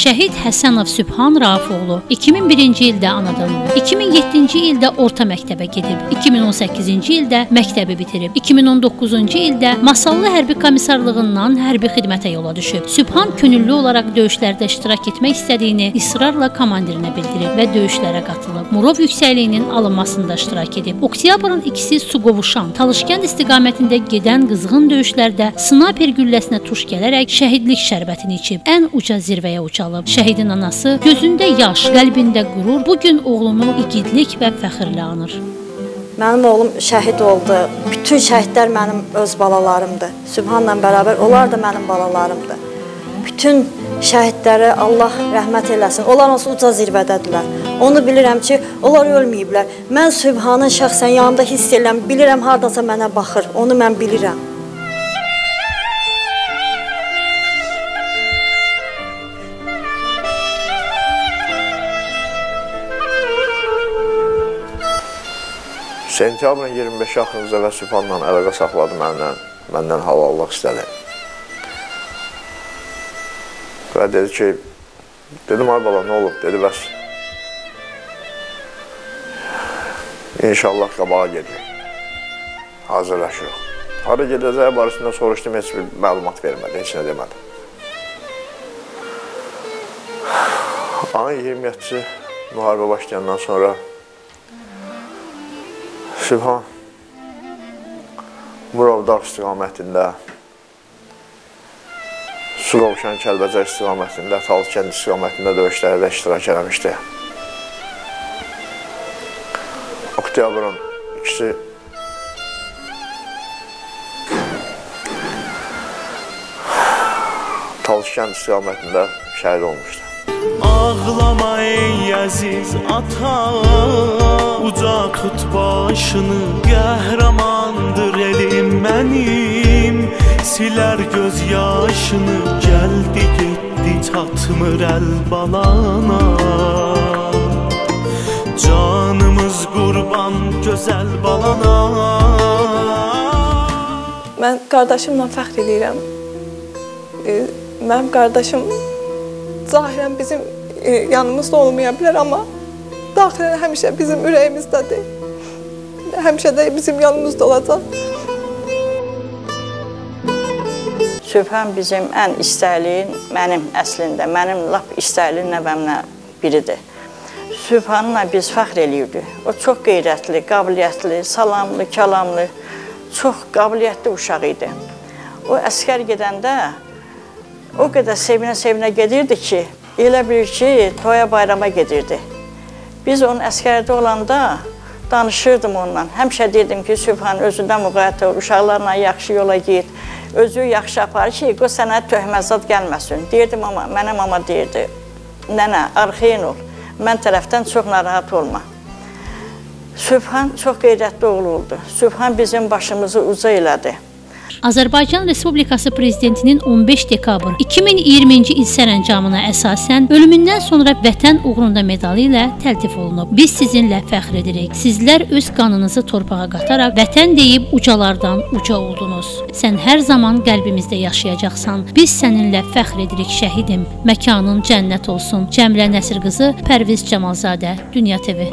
Şəhid Həsənov Sübhan Rafiqoğlu 2001-ci ildə anadan olub. 2007-ci ildə orta məktəbə gedib. 2018-ci ildə məktəbi bitirib. 2019-cu ildə Masallı hərbi komissarlığından hərbi xidmətə yola düşüb. Sübhan könüllü olaraq döyüşlərdə iştirak etmək istədiyini israrla komandirinə bildirib və döyüşlərə qatılıb. Murov yüksəkliyinin alınmasında iştirak edib. Oktyabrın ikisi su qovuşan Talışkənd istiqamətində gedən qızğın döyüşlərdə snayper gülləsinə tuş gələrək şəhidlik şərbətini içib. Ən uca zirvəyə ucalıb. Şəhidin anası gözündə yaş, qəlbində qürur bu gün oğlunu igidlik və fəxrlə anır. Mənim oğlum şəhid oldu. Bütün şəhidlər mənim öz balalarımdır. Sübhanla bərabər onlar da mənim balalarımdır. Bütün şəhidlərə Allah rəhmət eləsin. Onlar onsuz uca zirvədədirlər. Onu bilirəm ki, onlar ölməyiblər. Mən Sübhanın şəxsən yanımda hiss edirəm. Bilirəm hardasa mənə baxır. Onu mən bilirəm. Sentyabrın 25-i axırıncı və Sübhanla əlaqə saxladı məndən, məndən halallıq istədi. Və dedi ki, dedim ay bala, nə olub? Dedi, bəs inşallah qabağa gedir. Hazırlaşırıq. Hara gedəcəyi barəsində soruşdum, heç bir məlumat vermədi, heç nə demədi. Ayın 27-ci müharibə başlayandan sonra Sübhan Murovdağ istiqamətində Suqovşan Kəlbəcər istiqamətində, Talıkənd istiqamətində döyüşlərdə iştirak eləmişdi. Oktyabrın ikisi Talıkənd istiqamətində şəhid olmuşdu. Ağlama ey əziz ata Uca tut başını. Qəhrəmandır elim mənim Silər göz yaşını Gəldi getdi çatmır əl balana. Canımız qurban gözəl balana. Mən qardaşımla fəxr edirəm. Mənim qardaşım zahirən bizim e, yanımızda olmaya bilər, amma daxilən həmişə bizim ürəyimizdədir. Həmişə də bizim yanımızda olacaq. Sübhan bizim ən istəkli, mənim əslində, mənim lap istəkli nəvəmlə biridir. Sübhanla biz fəxr eləyirdik. O çox qeyrətli, qabiliyyətli, salamlı, kəlamlı, çox qabiliyyətli uşaq idi. O əskər gedəndə o qədər sevinə-sevinə gedirdi ki, elə bilir ki, toya bayrama gedirdi. Biz onun əskərdə olanda danışırdım ondan. Həmişə deyirdim ki, Sübhan özündən müqayət ol, uşaqlarla yaxşı yola git, özü yaxşı apar ki, qoy sənə töhməzad gəlməsin. Deyirdim amma, mənə mama deyirdi, nənə, arxeyin ol, mən tərəfdən çox narahat olma. Sübhan çox qeyrətli oğlu oldu. Sübhan bizim başımızı uca elədi. Azərbaycan Respublikası Prezidentinin 15 dekabr 2020-ci il sərəncamına əsasən ölümündən sonra Vətən uğrunda medalı ilə təltif olunub. Biz sizinlə fəxr edirik. Sizlər öz qanınızı torpağa qataraq Vətən deyib ucalardan uca oldunuz. Sən hər zaman qəlbimizdə yaşayacaqsan. Biz səninlə fəxr edirik şəhidim. Məkanın cənnət olsun. Cəmlə Nəsir qızı Pərviz Camalzadə, Dünya TV.